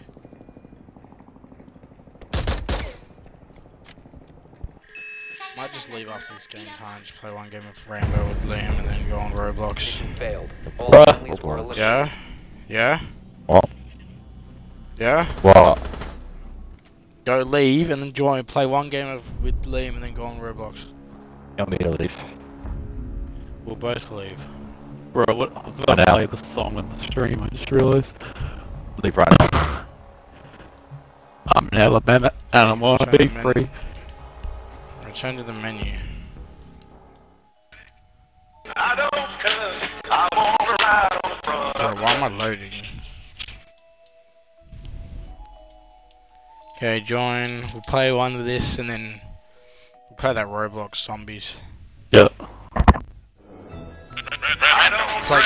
Might just leave after this game time. Just play one game of Rainbow with Liam, and then go on Roblox. Failed. All Bruh. friendlies were eliminated. Yeah. Yeah. What? Yeah. What? Go leave and then join. Play one game of with Liam and then go on Roblox. You want me to leave? We'll both leave. Bro, what, I was about to Now. play the song on the stream, I just realised. Leave right now. I'm in Alabama and I wanna be Sorry, free. Return to the menu. Bro, why am I loading? Okay, join. We'll play one of this and then we'll play that Roblox zombies. Yeah. It's like,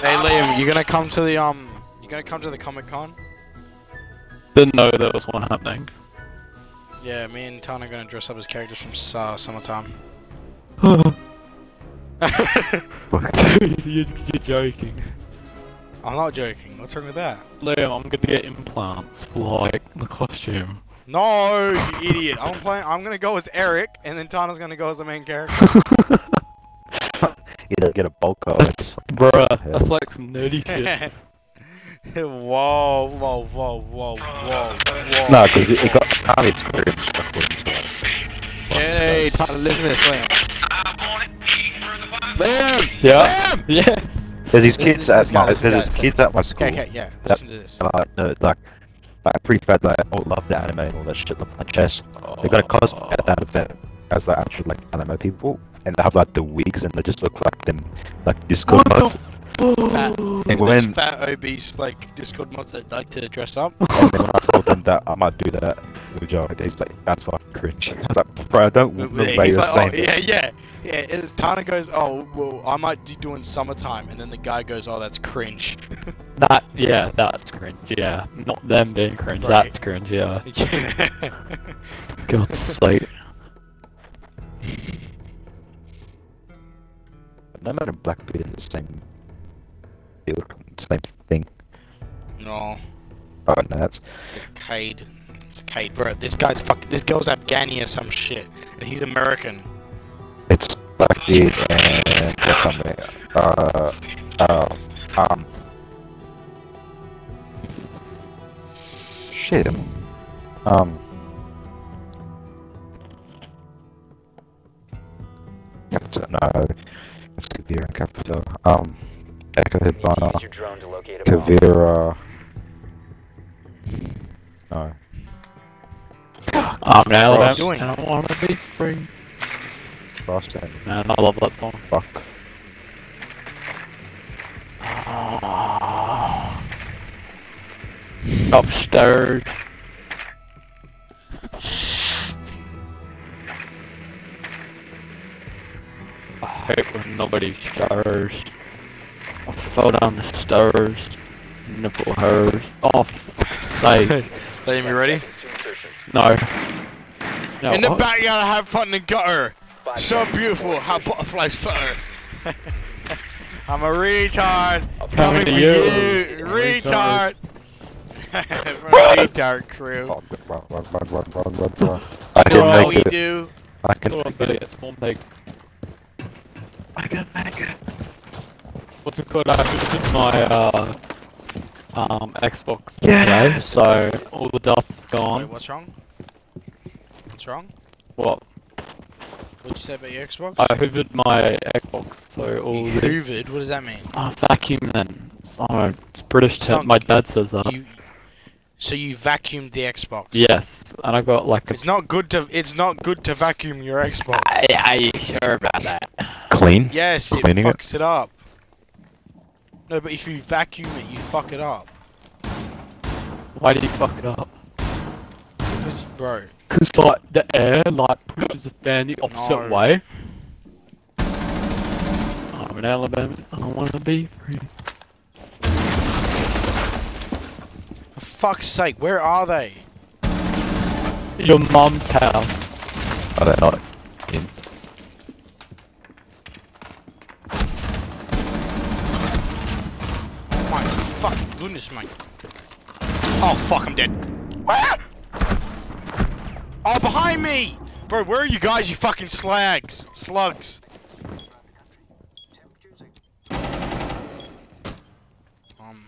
hey Liam, you gonna come to the um, you gonna come to the Comic Con? Didn't know there was one happening. Yeah, me and Tana are gonna dress up as characters from uh, Summertime. Dude, you're, you're joking. I'm not joking. What's wrong with that? Liam, I'm gonna get implants for like the costume. No, you idiot! I'm playing. I'm gonna go as Eric, and then Tana's gonna go as the main character. Either get a bulk of That's, bruh, that's like some nerdy shit. whoa, whoa, whoa, whoa, whoa, whoa. No, because it, it got can't experience according to Hey, Tana, listen to this, Liam. Liam! Yeah. Yes. There's these kids listen at guy, my there's guy. kids at my school. Okay, okay, yeah. Listen to this. like, no, like Like, I'm pretty fed that I all love the anime and all that shit, like chess. They got a oh. cosplay at that event as like actual like anime people, and they have like the wigs and they just look like them, like Discord mods. Fat, And there's when fat obese like Discord mods that like to dress up. and then when I told them that I might do that with Joe, he's like, "That's fucking cringe." I was like, "Bro, I don't know why He's you're like, oh, saying yeah, yeah, yeah. It's, Tana goes, oh, well, I might be doing summertime, and then the guy goes, oh, that's cringe. That, yeah, that's cringe, yeah. Not them being cringe, Right. that's cringe, yeah. Yeah. God's sake. No matter Blackbeard is the same same thing. no, Oh no, that's it's Cade. It's Cade, bro. This guy's fucking. This girl's Afghani or some shit, and he's American. it's Blackbeard and what's on there? Uh, uh, um, shit. Um, no, it's Caveira Capital. Um, Echo You need to Hibana, use your drone to locate a. Caveira. No. I'm in Alabama, doing? and I wanna be free. Boston. Man, I love that song. Fuck. Ah. Upstairs. I hate when nobody showers. I fell down the stairs. Nipple hairs. Oh, fuck's sake. Liam, you ready? Seconds to insertion. No. No, In the what? back, you gotta have fun in the gutter. So beautiful how butterflies flutter. I'm a retard. Coming Coming to for you. you, Retard. retard. Crew. I know can how make we it. do. I can Oh, make it. get spawn pig. I can make it. What's it called? I visited my uh, um, Xbox today, so all the dust's Wait, gone. what's wrong? What's wrong? What? What'd you say about your Xbox? I hoovered my Xbox, so all you the hoovered? What does that mean? oh, vacuum then. So it's British It's term. not- My dad says that. You, so you vacuumed the Xbox? Yes, and I got like a. It's not good to. It's not good to vacuum your Xbox. Are you sure about that? Clean? Yes, it Cleaning it? fucks it up. No, but if you vacuum it, you fuck it up. Why did you fuck it up? Because, bro, Cause like the air like pushes the fan the opposite No. way. I'm in Alabama. I don't wanna be free. for fuck's sake, where are they? Your mum's house. Are they not in? Oh my fucking goodness, mate. Oh fuck, I'm dead. Ah! Oh, behind me! Bro, where are you guys, you fucking slags? Slugs. Um,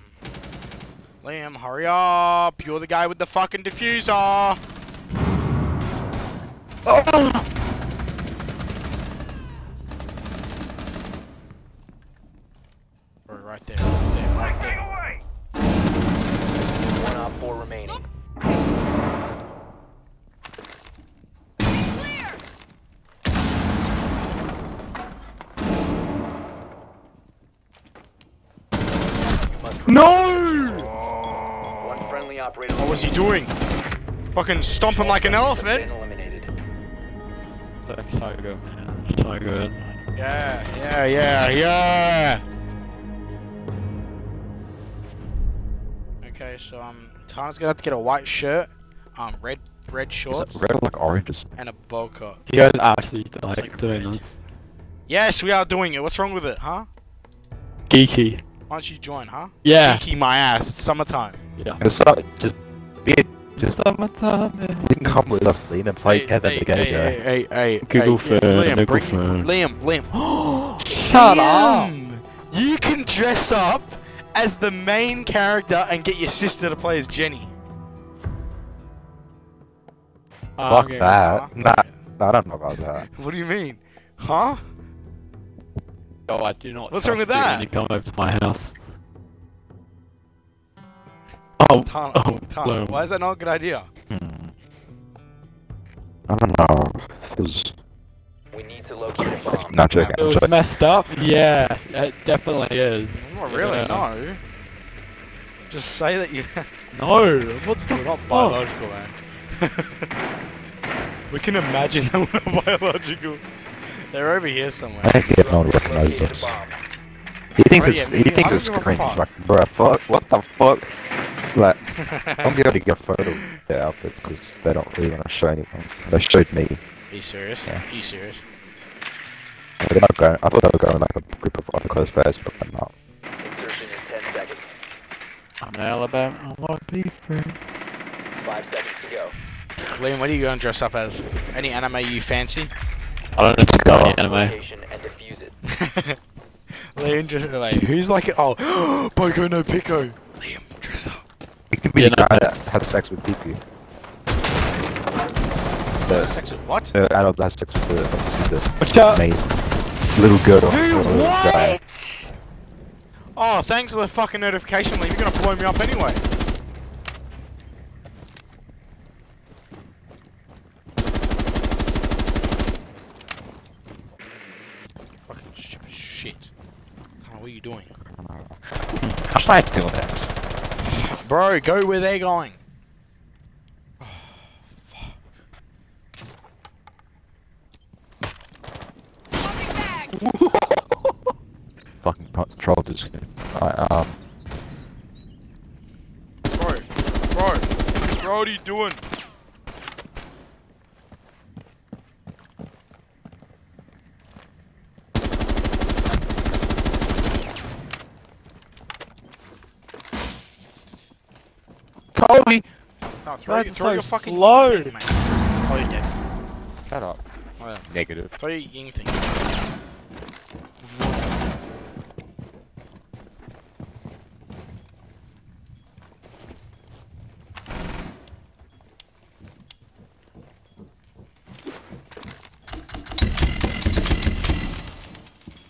Liam, hurry up! You're the guy with the fucking diffuser! Bro, Fucking stomping like an elephant? That's so good, man. So good. Yeah, yeah, yeah, yeah. Okay, so um, Tana's gonna have to get a white shirt, um, red red shorts, red or like oranges? and a bow cut. You guys actually like, like doing this. Yes, we are doing it. What's wrong with it, huh? Geeky. Why don't you join, huh? Yeah. Geeky my ass. It's summertime. Yeah. It's just be just Summertime, man. you can come with us, Liam, and play hey, Kevin hey, the Gay hey, Guy. hey, hey, hey, Google hey, phone, Liam, Google bring, phone. Liam, Liam. Shut up. You can dress up as the main character and get your sister to play as Jenny. Ah, Fuck Okay. that. Nah, I don't know about that. What do you mean? Huh? Oh, I do not. What's wrong with that? When you come over to my house. Oh, Tana, oh, Tana, Bloom. why is that not a good idea? Hmm. I don't know. Feels We need to locate a bomb. not joking. It I'm was joking. messed up? Yeah, it definitely is. Not really, Yeah. no. Just say that you. No, what the We're not fuck? biological, man. we can imagine that we're not biological. They're over here somewhere. I think no one recognizes Locate a us. He thinks it's yeah, he thinks it's don't cringe. fuck. Like, bruh, fuck, what the fuck? Like, I'm going to get a photo of their outfits because they don't really want to show anything. They showed me. Are you serious? Yeah. Are you serious? But They're not going. I thought they were going like a group of other cosplayers, but they're not. Insertion in 10 seconds. I'm in Alabama, I want to beef, friend. 5 seconds to go. Liam, what are you going to dress up as? Any anime you fancy? I don't know any anime. Location and defuse it. Liam, just like, who's like, it oh, Boku no Pico. Liam, dress up. It could be Yeah, the no, guy that that's- had sex with Pico. Sex with what? Uh, the adult that has sex with the, obviously the Watch out! maid. Little girl. Who? or little guy. What? Oh, thanks for the fucking notification, Liam. You're gonna blow me up anyway. Fucking stupid shit. Huh, what are you doing? How should I do that? Bro, go where they're going. Fucking po- troll this game. Alright, um, Bro, bro, bro, what are you doing? Kobe! No, throw, That's throw so your fucking slow. ying thing, mate. Oh, you're dead. shut up. Oh, yeah. Negative. Throw your ying thing.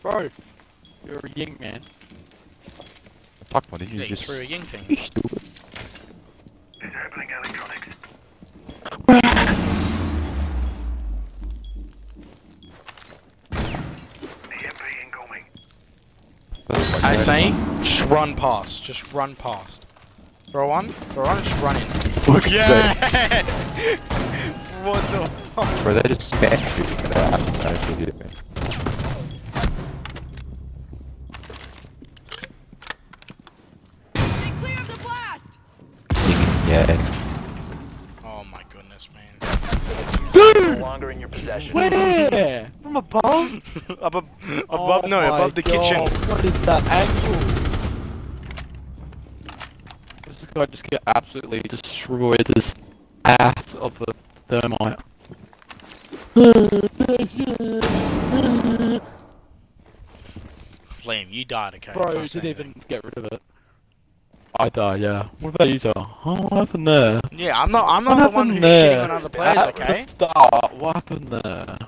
Bro, you're a ying man. Fuck, what did you Yeah, you just... threw a ying thing. You stupid. Disabling electronics. EMP incoming. I say, just run past. Just run past. Throw one, throw one, just run in. Look at Yeah! that. what the fuck? Bro, they just spam shooting at that. That actually did me. Clear of the blast! Yeah. Oh my goodness, man. No longer in your possession. Where? From above? Up ab above, Oh no, my above the kitchen. What is that angle? This guy just get absolutely destroyed this ass of a thermite. Liam, you died, okay? Bro, Can't didn't even get rid of it. I die, yeah. What about you, Tar? Huh? What happened there? Yeah, I'm not. I'm What not the one happened who's there? shitting on other players, At the okay? start, what happened there?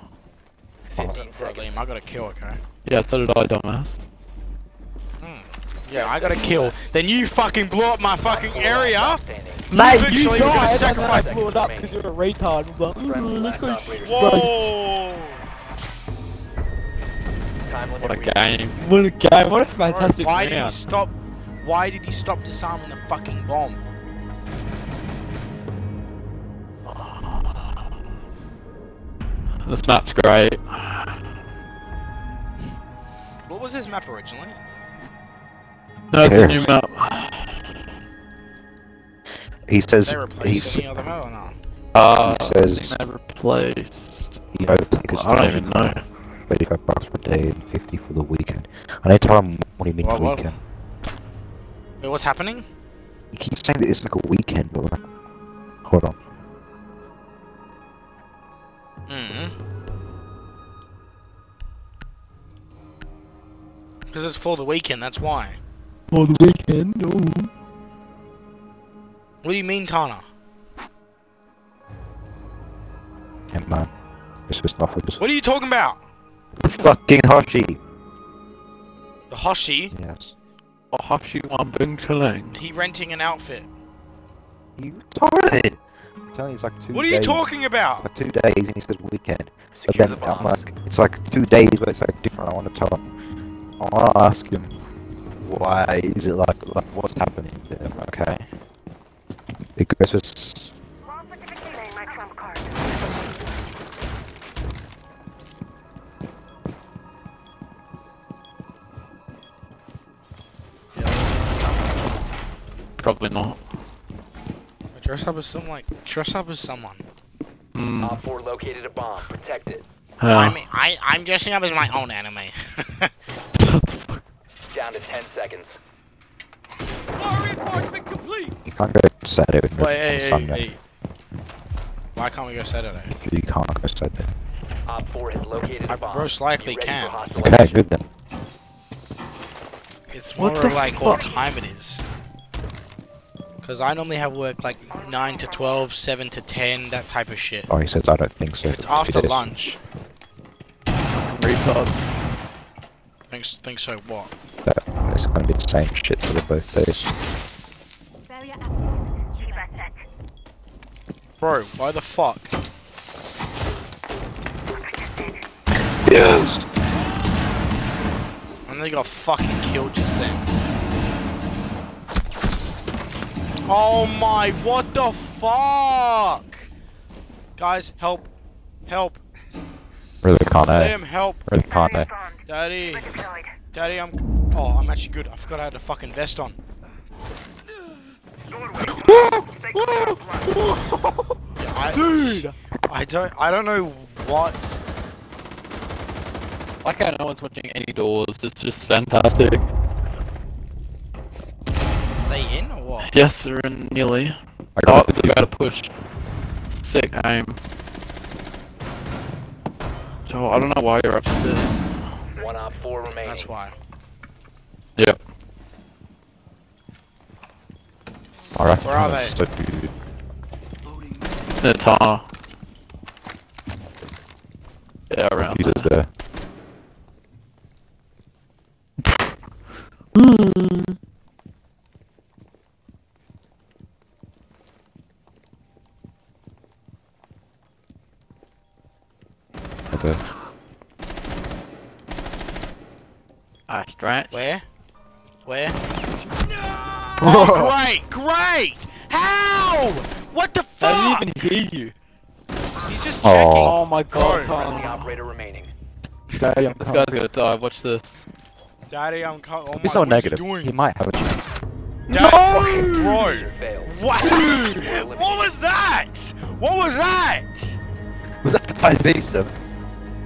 15 Bro, seconds. Liam, I got a kill, okay? Yeah, so did I, dumbass. Yeah, I got a kill. Then you fucking blew up my fucking area. Mate, literally you were gonna died, and then I sacrifice- blew it up because you're a retard. I'm like, Friendly "Mm, let's go. Whoa! Time What a reached. game. What a game. What a Bro, fantastic why did he round. stop? Why did he stop disarming the fucking bomb? This map's great. What was this map originally? No, it's a new map. He says They replaced he's any other map or not? Uh, He says- they replaced. you know take us I don't even know. thirty five bucks per day and fifty for the weekend. And I tell him what do you mean What- what? Weekend? Wait, what's happening? He keeps saying that it's like a weekend, but like hold on. Mm. Because it's for the weekend. That's why. For the weekend, oh. What do you mean, Tana? And man, it's just not for. What are you talking about? Fucking Hoshi. The Hoshi? Yes. Oh, Hush you one bing chilling. He renting an outfit. You retarded! I'm telling you, it's like two What are you days. talking It's about? like two days and he says weekend. But then the I'm like, it's like two days, but it's like different. I want to tell him. I want to ask him why is it like like what's happening there? Okay. Because it's my Dress up as some like dress up as someone. Hmm. OpFor located a bomb. Protect it. Yeah. I mean, I I'm dressing up as my own anime. Down to 10 seconds. Our reinforcement complete. you can't go Saturday Wait, hey, hey, Sunday. hey. Why can't we go Saturday? You can't go Saturday. OpFor has located I a bomb. most likely Get ready for can. Okay, good then. It's What more the of like what time it is. Cause I normally have work like nine to 12, 7 to ten, that type of shit. Oh, he says I don't think so. If it's after Yeah. lunch, Retard. thinks think so what? That, it's gonna be the same shit for the both days. Barrier active. Shiva set. Bro, why the fuck? Yes. And they got fucking killed just then. Oh my, what the fuck? Guys, help. Help. Really can't. Eh? Liam, help. Really can't. Eh? Daddy. Daddy, I'm. Oh, I'm actually good. I forgot I had a fucking vest on. Yeah, I, Dude! I don't. I don't know what. Like how no one's watching any doors, it's just fantastic. Are they in or what? Yes, they're in nearly. I Oh, got they're about to push. Sick aim. So I don't know why you're upstairs. One OpFor remaining. That's why. Yep. Alright. Where are they? So, dude, It's in a tunnel. Yeah, around He's there. Checking. Oh my god, Bro. Friendly Tom. operator remaining. Daddy, I'm This guy's gonna die. Watch this. Daddy, I'm coming. Oh Don't be so what is negative. he doing? He might have a chance. Dad, bro. What? what was that? What was that? Was that the 5v7?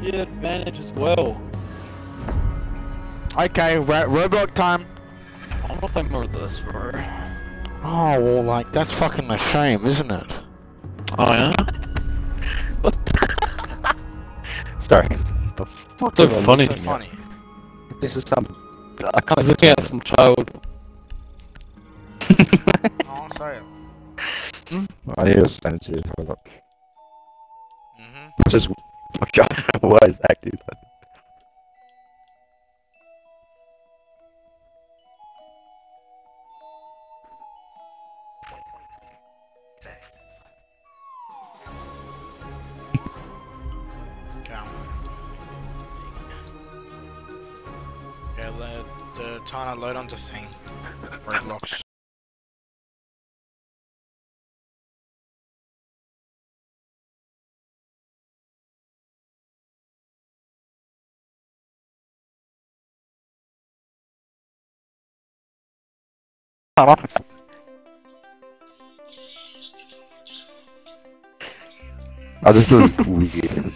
He had advantage as well. Okay, ro Roblox time. I'm not playing more of this, bro. Oh, well, like, that's fucking a shame, isn't it? Oh yeah? Sorry. The fuck So funny. So funny. This is some. I I can't was looking at some child. Oh, sorry. I need to send it to you. Hold up. Mm-hmm. Just. Fuck, I don't know why is active. The Tana load onto thing. Roblox. Oh, this is weird.